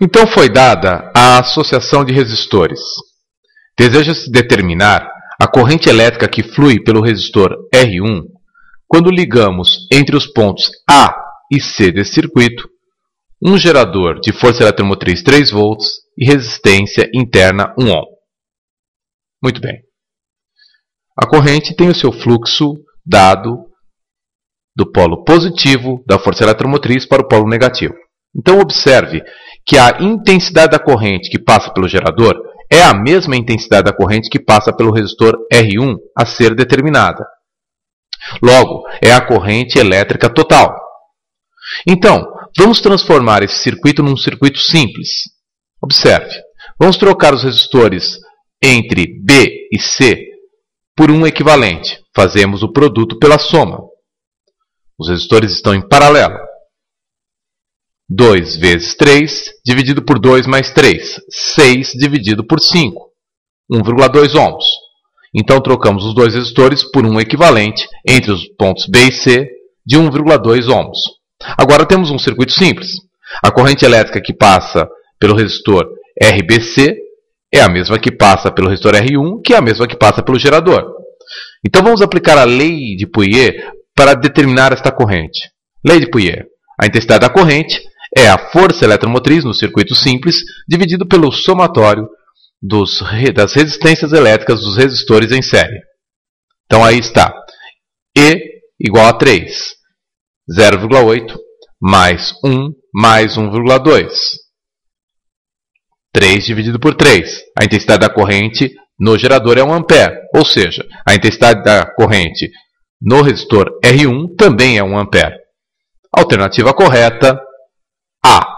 Então foi dada a associação de resistores. Deseja-se determinar a corrente elétrica que flui pelo resistor R1 quando ligamos entre os pontos A e C desse circuito um gerador de força eletromotriz 3 volts e resistência interna 1 ohm. Muito bem. A corrente tem o seu fluxo dado do polo positivo da força eletromotriz para o polo negativo. Então observe que a intensidade da corrente que passa pelo gerador é a mesma intensidade da corrente que passa pelo resistor R1 a ser determinada. Logo, é a corrente elétrica total. Então, vamos transformar esse circuito num circuito simples. Observe, vamos trocar os resistores entre B e C por um equivalente. Fazemos o produto pela soma. Os resistores estão em paralelo. 2 vezes 3 dividido por 2 mais 3. 6 dividido por 5. 1,2 ohms. Então trocamos os dois resistores por um equivalente entre os pontos B e C de 1,2 ohms. Agora temos um circuito simples. A corrente elétrica que passa pelo resistor RBC é a mesma que passa pelo resistor R1, que é a mesma que passa pelo gerador. Então vamos aplicar a lei de Pouillet para determinar esta corrente. Lei de Pouillet. A intensidade da corrente é a força eletromotriz no circuito simples dividido pelo somatório dos, das resistências elétricas dos resistores em série. Então aí está. E igual a 3. 0,8 mais 1 mais 1,2. 3 dividido por 3. A intensidade da corrente no gerador é 1 ampere, ou seja, a intensidade da corrente no resistor R1 também é 1 ampere. Alternativa correta, A.